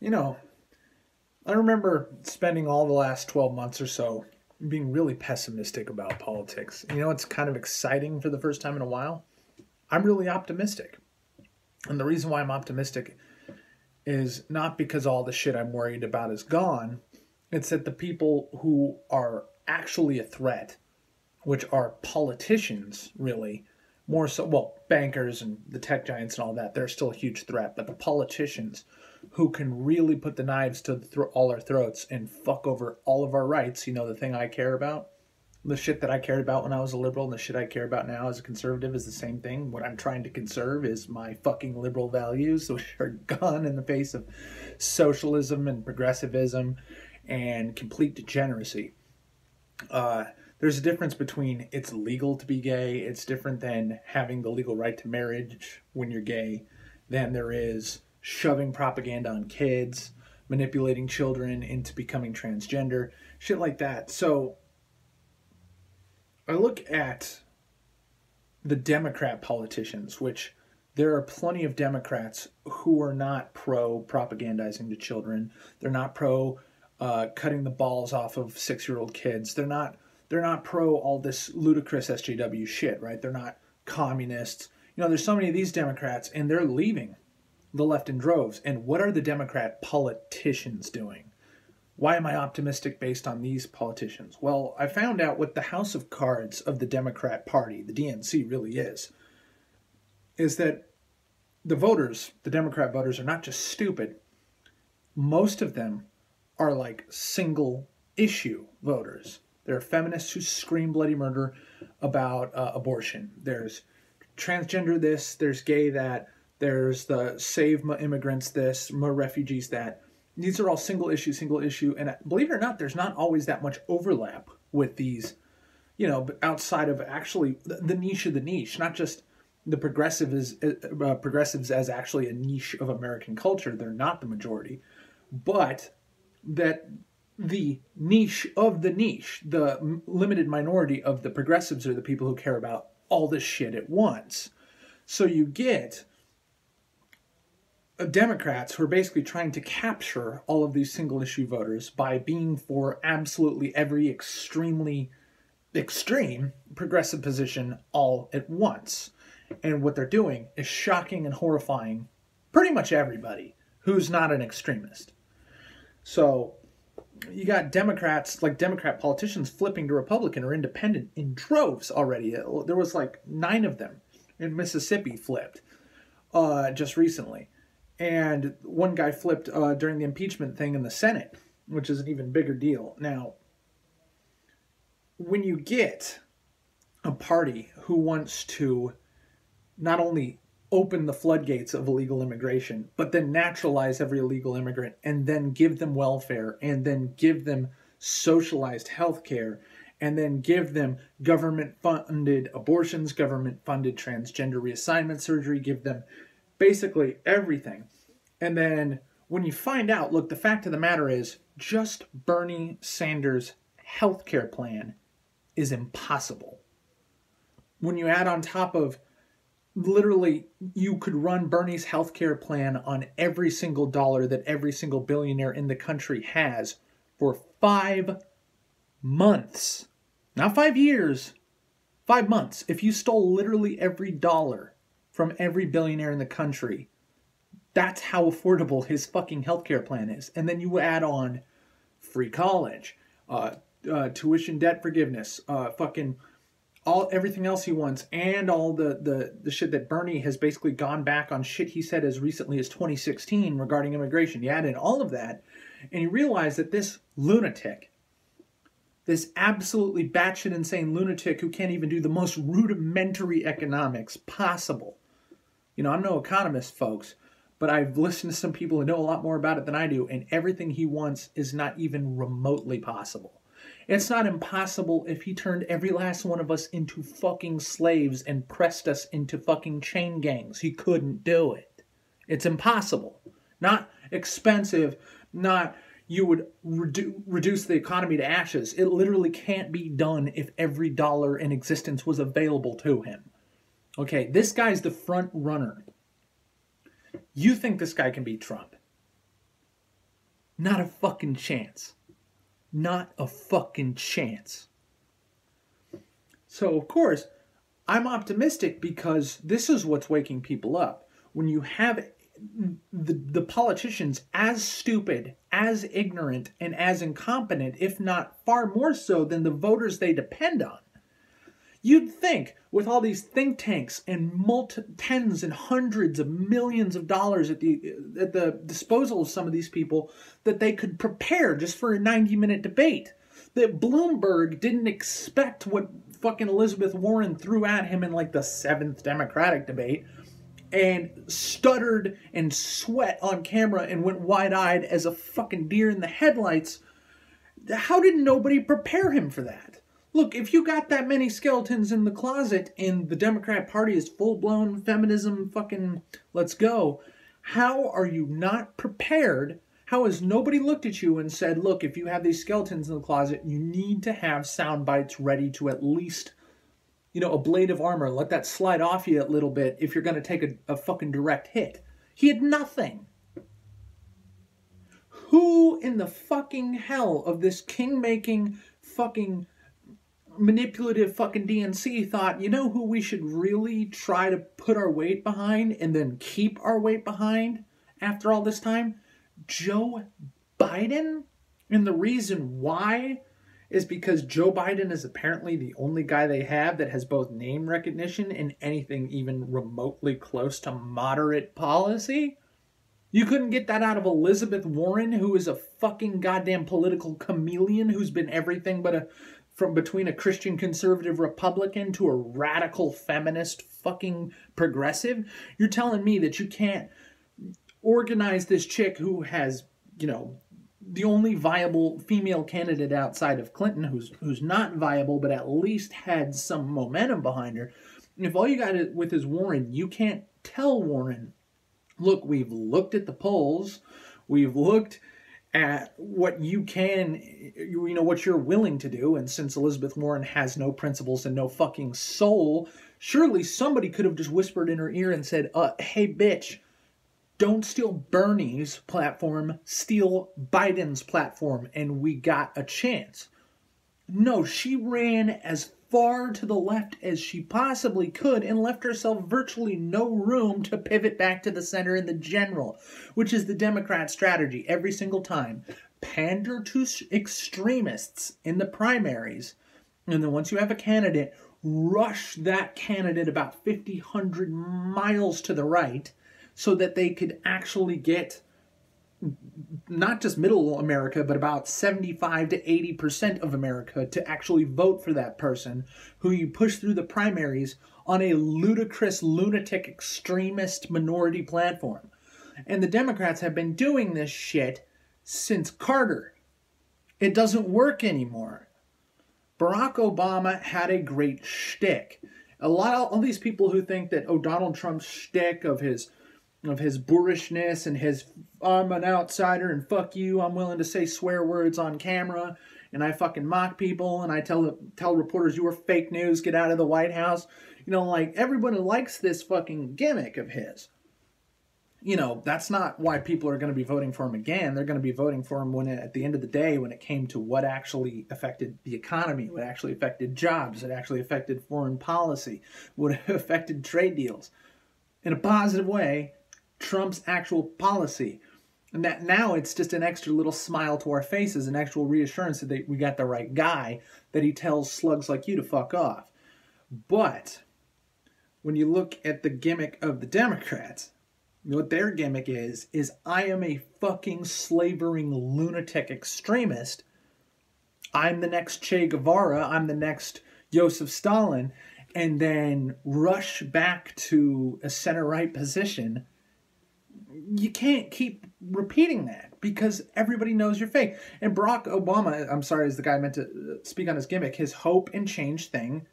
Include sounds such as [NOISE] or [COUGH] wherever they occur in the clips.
you know, I remember spending all the last 12 months or so being really pessimistic about politics. You know, it's kind of exciting for the first time in a while. I'm really optimistic. And the reason why I'm optimistic is not because all the shit I'm worried about is gone. It's that the people who are actually a threat, which are politicians, really, more so, well, bankers and the tech giants and all that, they're still a huge threat. But the politicians who can really put the knives to all our throats and fuck over all of our rights, you know, the thing I care about, the shit that I cared about when I was a liberal and the shit I care about now as a conservative is the same thing. What I'm trying to conserve is my fucking liberal values, [LAUGHS] which are gone in the face of socialism and progressivism and complete degeneracy. Uh, there's a difference between it's legal to be gay, it's different than having the legal right to marriage when you're gay, than there is shoving propaganda on kids, manipulating children into becoming transgender, shit like that. So I look at the Democrat politicians, which there are plenty of Democrats who are not pro propagandizing to children. They're not pro uh, cutting the balls off of six year old kids. They're not they're not pro all this ludicrous SJW shit, right? They're not communists. You know, there's so many of these Democrats, and they're leaving the left in droves. And what are the Democrat politicians doing? Why am I optimistic based on these politicians? Well, I found out what the house of cards of the Democrat Party, the DNC, really is. Is that the voters, the Democrat voters, are not just stupid. Most of them are like single issue voters. There are feminists who scream bloody murder about uh, abortion. There's transgender this, there's gay that, there's the save immigrants this, more refugees that. These are all single issue, single issue, and believe it or not, there's not always that much overlap with these. You know, but outside of actually the niche of the niche, not just the progressives uh, progressives as actually a niche of American culture. They're not the majority, but that the niche of the niche, the limited minority of the progressives are the people who care about all this shit at once. So you get Democrats who are basically trying to capture all of these single issue voters by being for absolutely every extremely extreme progressive position all at once. And what they're doing is shocking and horrifying pretty much everybody who's not an extremist. So you got Democrats, like Democrat politicians, flipping to Republican or independent in droves already. There was like nine of them in Mississippi flipped uh, just recently and one guy flipped uh, during the impeachment thing in the Senate, which is an even bigger deal. Now, when you get a party who wants to not only open the floodgates of illegal immigration, but then naturalize every illegal immigrant and then give them welfare and then give them socialized health care and then give them government funded abortions, government funded transgender reassignment surgery, give them basically everything. And then when you find out, look, the fact of the matter is just Bernie Sanders' health care plan is impossible. When you add on top of literally you could run Bernie's health care plan on every single dollar that every single billionaire in the country has for 5 months. Not 5 years, 5 months. If you stole literally every dollar from every billionaire in the country, that's how affordable his fucking healthcare plan is. And then you add on free college, uh, uh, tuition debt forgiveness, uh, fucking all everything else he wants, and all the, the the shit that Bernie has basically gone back on shit he said as recently as 2016 regarding immigration. You add in all of that, and you realize that this lunatic, this absolutely batshit insane lunatic who can't even do the most rudimentary economics possible. You know, I'm no economist, folks, but I've listened to some people who know a lot more about it than I do, and everything he wants is not even remotely possible. It's not impossible if he turned every last one of us into fucking slaves and pressed us into fucking chain gangs. He couldn't do it. It's impossible. Not expensive, not you would redu- reduce the economy to ashes. It literally can't be done if every dollar in existence was available to him. Okay, this guy's the front runner you think this guy can beat Trump? Not a fucking chance. Not a fucking chance. So, of course, I'm optimistic because this is what's waking people up. When you have the, the politicians as stupid, as ignorant, and as incompetent, if not far more so than the voters they depend on. You'd think, with all these think tanks and multi, tens and hundreds of millions of dollars at the at the disposal of some of these people, that they could prepare just for a 90 minute debate. That Bloomberg didn't expect what fucking Elizabeth Warren threw at him in like the seventh Democratic debate and stuttered and sweat on camera and went wide eyed as a fucking deer in the headlights. How did nobody prepare him for that? Look, if you got that many skeletons in the closet and the Democrat Party is full blown feminism fucking let's go, how are you not prepared? How has nobody looked at you and said, look, if you have these skeletons in the closet, you need to have sound bites ready to at least you know, a blade of armor, let that slide off you a little bit if you're going to take a, a fucking direct hit. He had nothing. Who in the fucking hell of this king making fucking manipulative fucking DNC thought, you know who we should really try to put our weight behind and then keep our weight behind after all this time? Joe Biden? And the reason why is because Joe Biden is apparently the only guy they have that has both name recognition and anything even remotely close to moderate policy. You couldn't get that out of Elizabeth Warren, who is a fucking goddamn political chameleon who's been everything but a from between a Christian conservative Republican to a radical feminist fucking progressive. You're telling me that you can't organize this chick who has, you know, the only viable female candidate outside of Clinton who's who's not viable but at least had some momentum behind her. And if all you got with is Warren, you can't tell Warren, look, we've looked at the polls, we've looked at what you can you know what you're willing to do and since Elizabeth Warren has no principles and no fucking soul, surely somebody could have just whispered in her ear and said, "Uh hey bitch, don't steal Bernie's platform, steal Biden's platform, and we got a chance. No, she ran as far to the left as she possibly could and left herself virtually no room to pivot back to the center in the general, which is the Democrat strategy every single time. Pander to extremists in the primaries, and then once you have a candidate, rush that candidate about 50, 100 miles to the right so that they could actually get not just middle America, but about 75 to 80% of America to actually vote for that person who you push through the primaries on a ludicrous, lunatic, extremist minority platform. And the Democrats have been doing this shit since Carter. It doesn't work anymore. Barack Obama had a great shtick. A lot of all these people who think that oh Donald Trump's shtick of his of his boorishness and his I'm an outsider and fuck you. I'm willing to say swear words on camera and I fucking mock people and I tell tell reporters you are fake news, get out of the White House. You know, like everybody likes this fucking gimmick of his. You know, that's not why people are going to be voting for him again. They're going to be voting for him when, it, at the end of the day, when it came to what actually affected the economy, what actually affected jobs, what actually affected foreign policy, what [LAUGHS] affected trade deals in a positive way Trump's actual policy. And that now it's just an extra little smile to our faces, an actual reassurance that they, we got the right guy, that he tells slugs like you to fuck off. But when you look at the gimmick of the Democrats, what their gimmick is, is I am a fucking slavering lunatic extremist. I'm the next Che Guevara, I'm the next Joseph Stalin, and then rush back to a center right position you can't keep repeating that because everybody knows you're fake. And Barack Obama, I'm sorry, is the guy I meant to uh, speak on his gimmick, his hope and change thing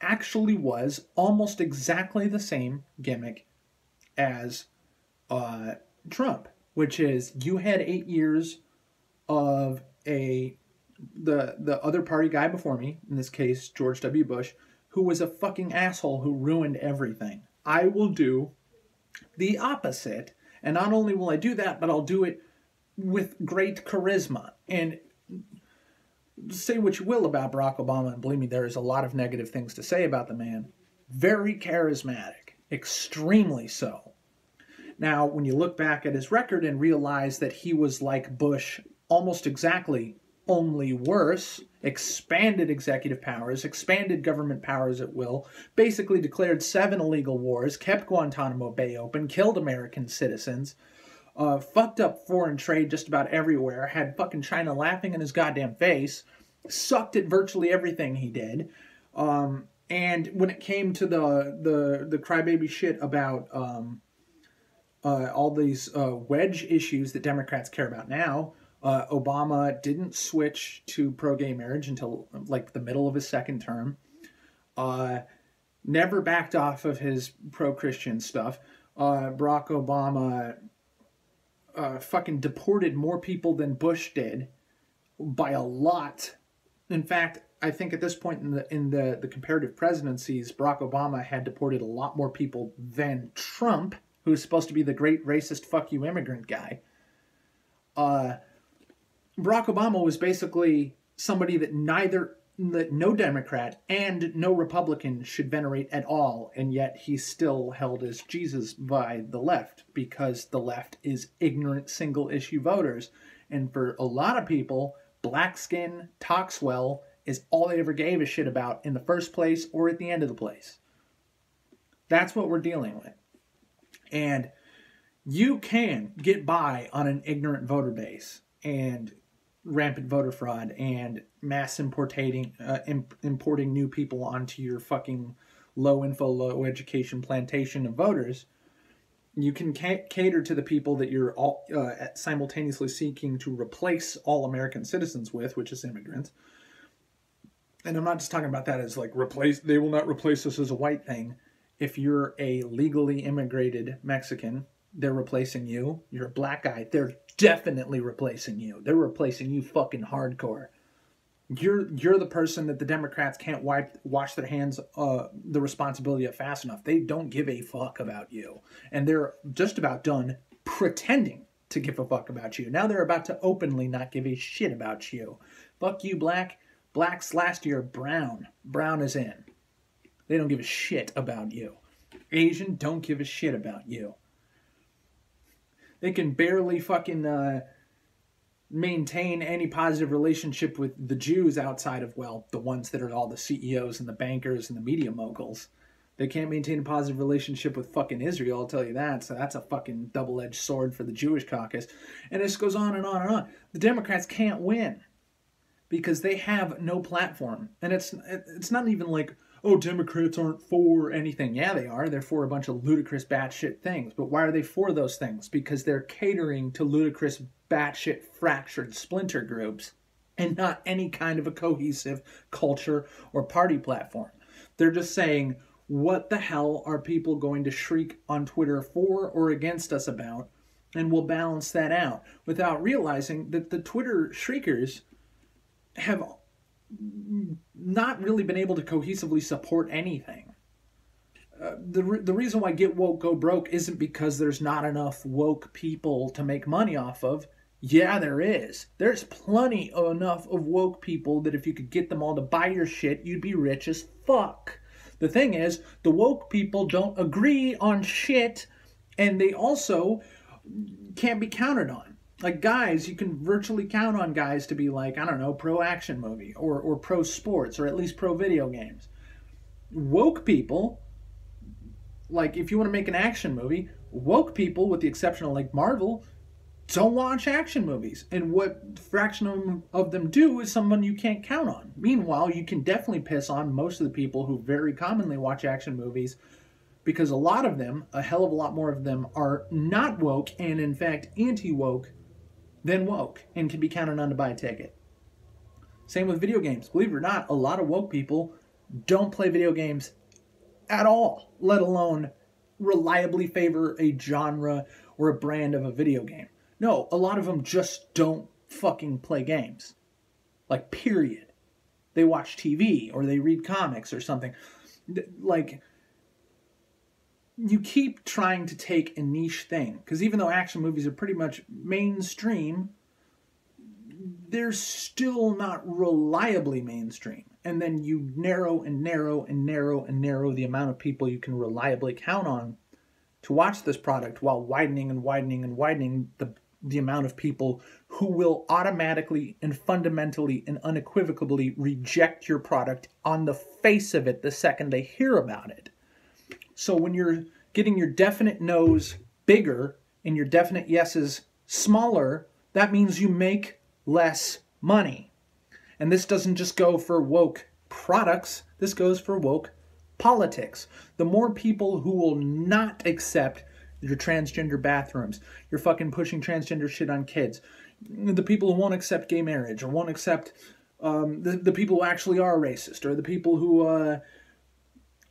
actually was almost exactly the same gimmick as uh, Trump, which is you had eight years of a the the other party guy before me, in this case George W. Bush, who was a fucking asshole who ruined everything. I will do the opposite and not only will I do that, but I'll do it with great charisma. And say what you will about Barack Obama, and believe me, there is a lot of negative things to say about the man. Very charismatic, extremely so. Now, when you look back at his record and realize that he was like Bush almost exactly, only worse, expanded executive powers, expanded government powers at will, basically declared seven illegal wars, kept Guantanamo Bay open, killed American citizens, uh, fucked up foreign trade just about everywhere, had fucking China laughing in his goddamn face, sucked at virtually everything he did. Um, and when it came to the the the crybaby shit about um, uh, all these uh, wedge issues that Democrats care about now, uh, Obama didn't switch to pro gay marriage until like the middle of his second term. Uh, never backed off of his pro Christian stuff. Uh, Barack Obama uh, fucking deported more people than Bush did by a lot. In fact, I think at this point in the in the, the comparative presidencies, Barack Obama had deported a lot more people than Trump, who's supposed to be the great racist fuck you immigrant guy. Uh, Barack Obama was basically somebody that neither that no Democrat and no Republican should venerate at all, and yet he's still held as Jesus by the left because the left is ignorant single issue voters. And for a lot of people, black skin talks well is all they ever gave a shit about in the first place or at the end of the place. That's what we're dealing with. And you can get by on an ignorant voter base and rampant voter fraud and mass importing uh, imp- importing new people onto your fucking low info low education plantation of voters you can ca- cater to the people that you're all uh, simultaneously seeking to replace all American citizens with, which is immigrants. And I'm not just talking about that as like replace. They will not replace us as a white thing. If you're a legally immigrated Mexican, they're replacing you. You're a black guy. They're definitely replacing you. They're replacing you fucking hardcore. You're you're the person that the Democrats can't wipe wash their hands uh the responsibility of fast enough. They don't give a fuck about you. And they're just about done pretending to give a fuck about you. Now they're about to openly not give a shit about you. Fuck you, black. Black's last year brown. Brown is in. They don't give a shit about you. Asian don't give a shit about you. They can barely fucking uh, maintain any positive relationship with the Jews outside of, well, the ones that are all the CEOs and the bankers and the media moguls. They can't maintain a positive relationship with fucking Israel, I'll tell you that. So that's a fucking double edged sword for the Jewish caucus. And this goes on and on and on. The Democrats can't win because they have no platform. And it's it's not even like, oh, Democrats aren't for anything. Yeah, they are. They're for a bunch of ludicrous batshit things. But why are they for those things? Because they're catering to ludicrous batshit fractured splinter groups and not any kind of a cohesive culture or party platform. They're just saying, what the hell are people going to shriek on Twitter for or against us about? And we'll balance that out without realizing that the Twitter shriekers have not really been able to cohesively support anything. Uh, the, re- the reason why Get Woke Go Broke isn't because there's not enough woke people to make money off of. Yeah, there is. There's plenty enough of woke people that if you could get them all to buy your shit, you'd be rich as fuck. The thing is, the woke people don't agree on shit, and they also can't be counted on like guys, you can virtually count on guys to be like, I don't know, pro action movie or, or pro sports or at least pro video games. Woke people, like if you want to make an action movie, woke people, with the exception of like Marvel, don't watch action movies. And what fraction of them do is someone you can't count on. Meanwhile, you can definitely piss on most of the people who very commonly watch action movies because a lot of them, a hell of a lot more of them, are not woke and in fact anti woke than woke and can be counted on to buy a ticket. Same with video games. Believe it or not, a lot of woke people don't play video games at all, let alone reliably favor a genre or a brand of a video game. No, a lot of them just don't fucking play games. Like, period. They watch TV or they read comics or something. Like, you keep trying to take a niche thing because even though action movies are pretty much mainstream, they're still not reliably mainstream. And then you narrow and narrow and narrow and narrow the amount of people you can reliably count on to watch this product while widening and widening and widening the the amount of people who will automatically and fundamentally and unequivocally reject your product on the face of it the second they hear about it. So when you're getting your definite no's bigger and your definite yeses smaller, that means you make less money. And this doesn't just go for woke products, this goes for woke politics. The more people who will not accept your transgender bathrooms, you're fucking pushing transgender shit on kids, the people who won't accept gay marriage or won't accept um, the, the people who actually are racist or the people who uh,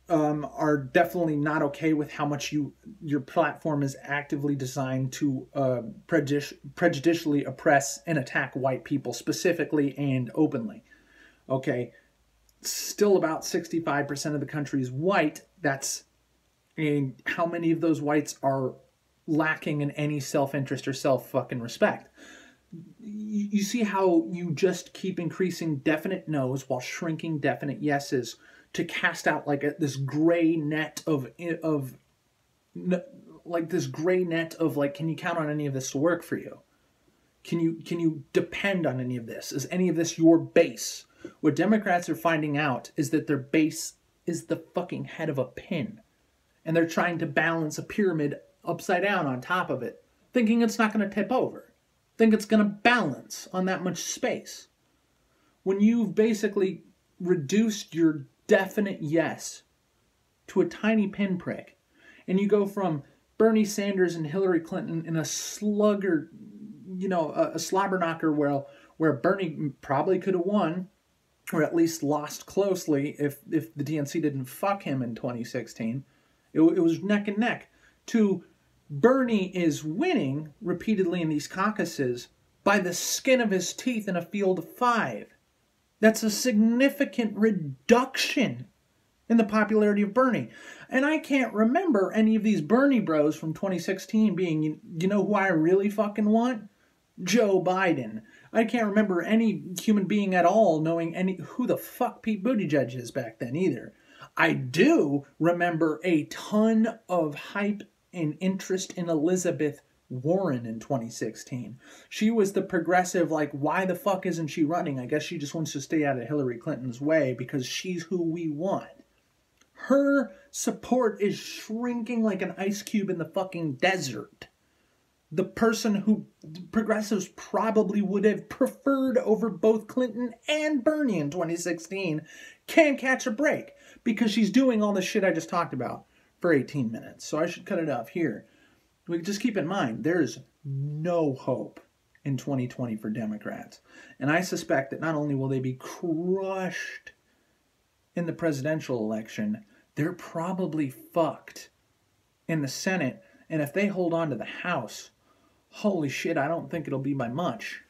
um, are definitely not okay with how much you your platform is actively designed to uh, prejudici- prejudicially oppress and attack white people specifically and openly. Okay, still about 65% of the country is white. That's and how many of those whites are lacking in any self-interest or self fucking respect. You, you see how you just keep increasing definite no's while shrinking definite yeses to cast out like a, this gray net of of like this gray net of like can you count on any of this to work for you? Can you can you depend on any of this? Is any of this your base? What democrats are finding out is that their base is the fucking head of a pin and they're trying to balance a pyramid upside down on top of it thinking it's not going to tip over think it's going to balance on that much space. When you've basically reduced your definite yes to a tiny pinprick. And you go from Bernie Sanders and Hillary Clinton in a slugger, you know, a, a slobber knocker where, where Bernie probably could have won, or at least lost closely if, if the DNC didn't fuck him in 2016. It, it was neck and neck. To Bernie is winning repeatedly in these caucuses by the skin of his teeth in a field of five. That's a significant reduction in the popularity of Bernie. And I can't remember any of these Bernie bros from 2016 being, you, know who I really fucking want? Joe Biden. I can't remember any human being at all knowing any who the fuck Pete Buttigieg is back then either. I do remember a ton of hype and interest in Elizabeth Warren in 2016. She was the progressive, like, why the fuck isn't she running? I guess she just wants to stay out of Hillary Clinton's way because she's who we want. Her support is shrinking like an ice cube in the fucking desert. The person who progressives probably would have preferred over both Clinton and Bernie in 2016 can't catch a break because she's doing all the shit I just talked about for 18 minutes. So I should cut it off here we just keep in mind there's no hope in 2020 for Democrats. And I suspect that not only will they be crushed in the presidential election, they're probably fucked in the Senate. And if they hold on to the House, holy shit, I don't think it'll be by much.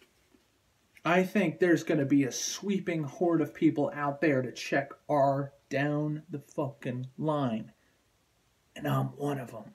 I think there's going to be a sweeping horde of people out there to check R down the fucking line. And I'm one of them.